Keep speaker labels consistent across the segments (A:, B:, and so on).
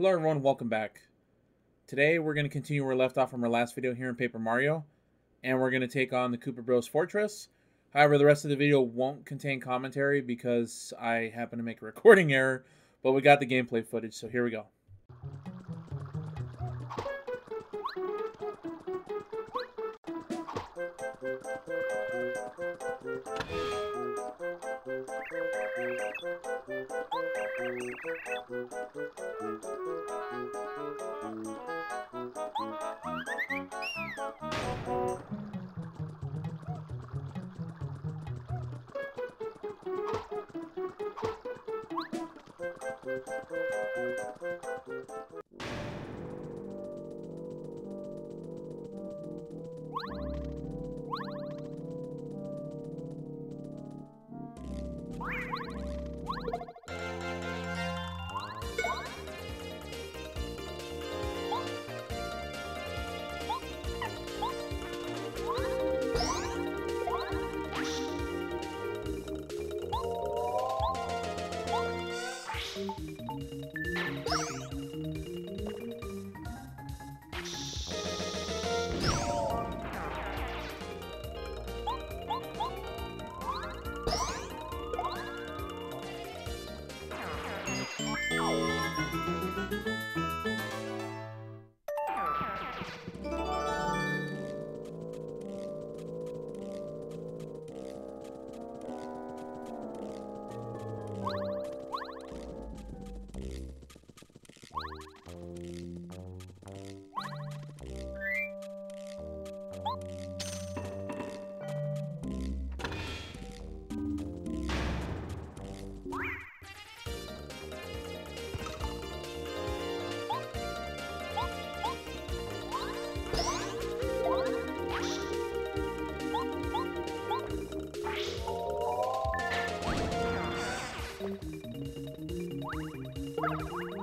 A: Hello everyone, welcome back. Today we're going to continue where we left off from our last video here in Paper Mario, and we're going to take on the Koopa Bros Fortress. However, the rest of the video won't contain commentary because I happen to make a recording error, but we got the gameplay footage, so here we go. Thank you.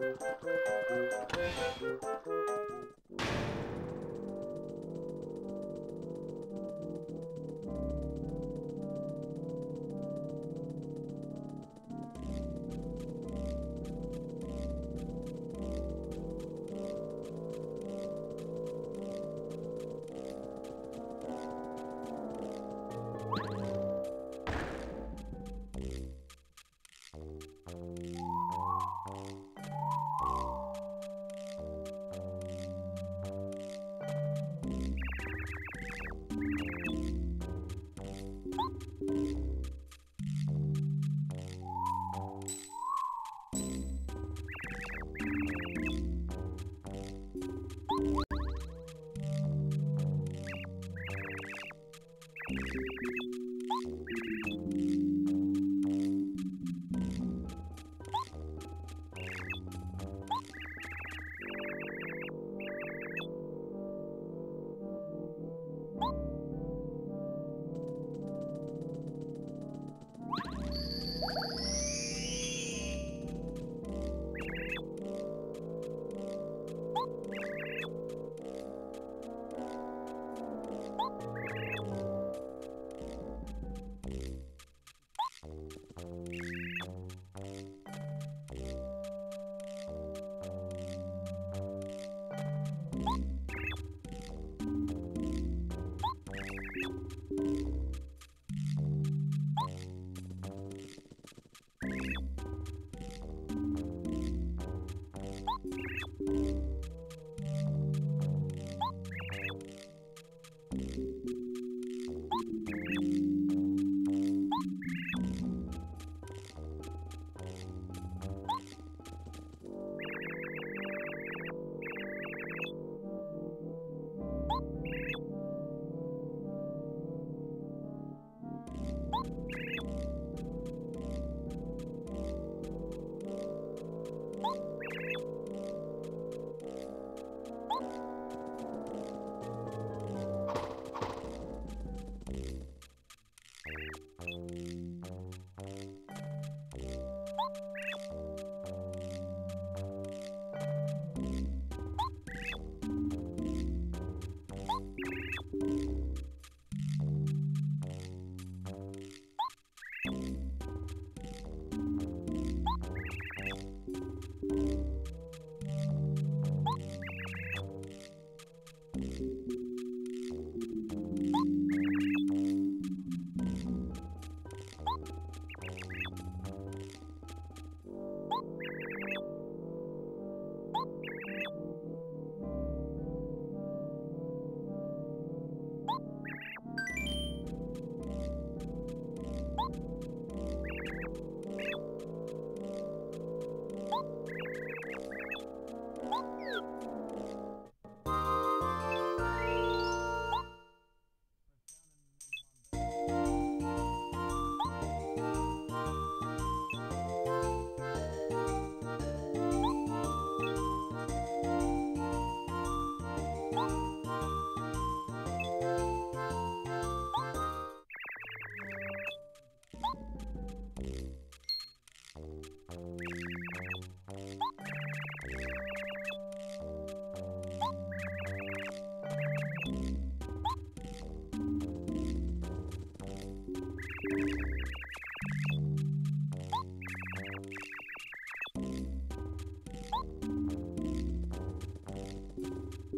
A: Thank you.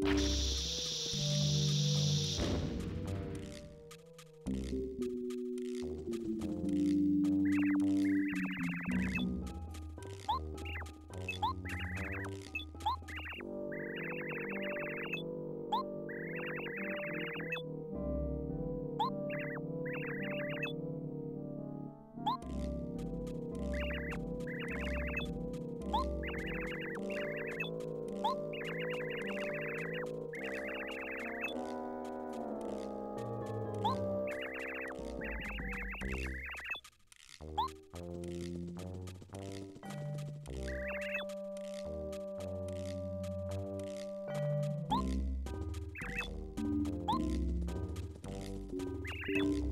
A: Thank you.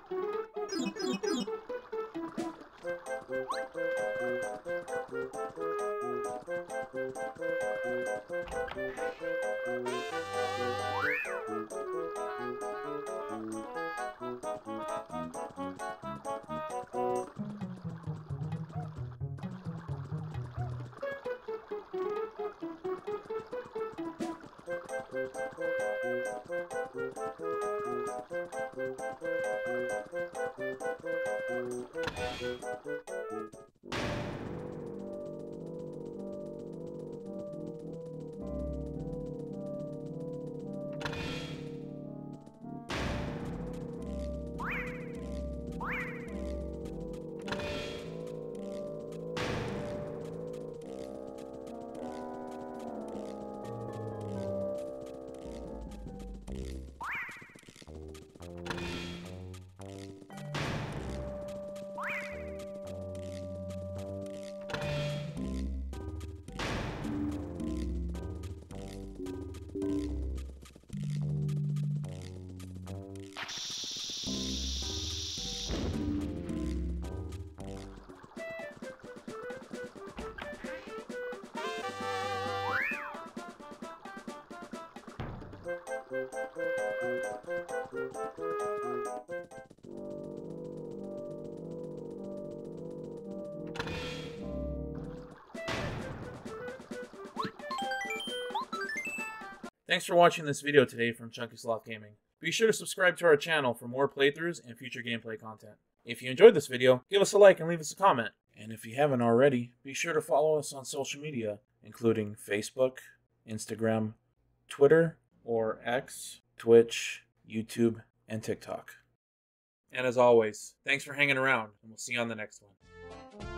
A: Thanks for watching this video today from Chunky Sloth Gaming. Be sure to subscribe to our channel for more playthroughs and future gameplay content. If you enjoyed this video, give us a like and leave us a comment. And if you haven't already, be sure to follow us on social media, including Facebook, Instagram, Twitter, or X, Twitch, YouTube, and TikTok. And as always, thanks for hanging around, and we'll see you on the next one.